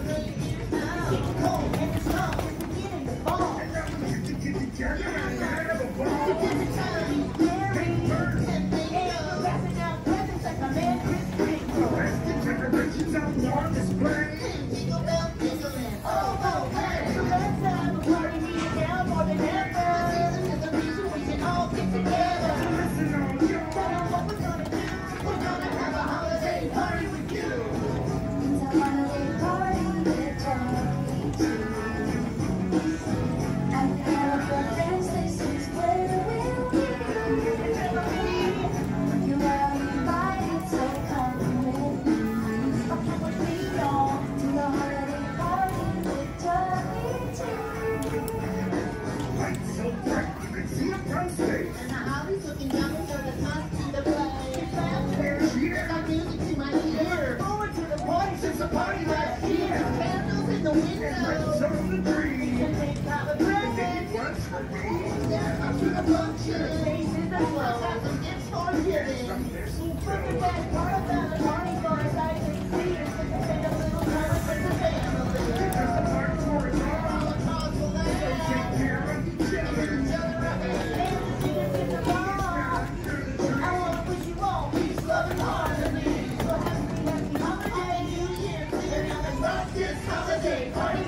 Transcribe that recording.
Thank you. Front stage. And the Hollies looking down for the top to the play. Got music to my ear. Going to the party since the party last year. Candles in the window. Some of the dream. And they got a present. Once for me. Up to the function. Faces the flow. Got some gifts for giving. Some missile Bring it back, part of party.